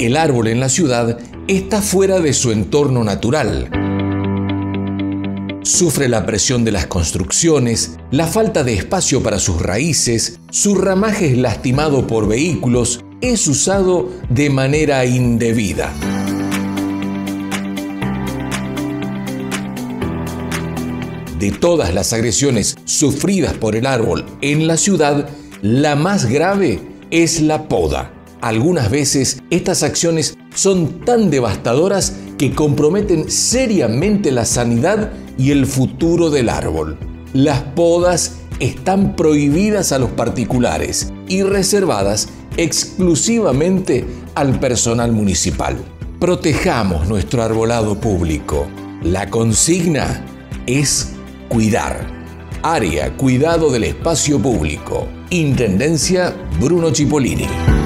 El árbol en la ciudad está fuera de su entorno natural. Sufre la presión de las construcciones, la falta de espacio para sus raíces, su ramaje es lastimado por vehículos, es usado de manera indebida. De todas las agresiones sufridas por el árbol en la ciudad, la más grave es la poda. Algunas veces estas acciones son tan devastadoras que comprometen seriamente la sanidad y el futuro del árbol. Las podas están prohibidas a los particulares y reservadas exclusivamente al personal municipal. Protejamos nuestro arbolado público. La consigna es Cuidar. Área Cuidado del Espacio Público. Intendencia Bruno Cipollini.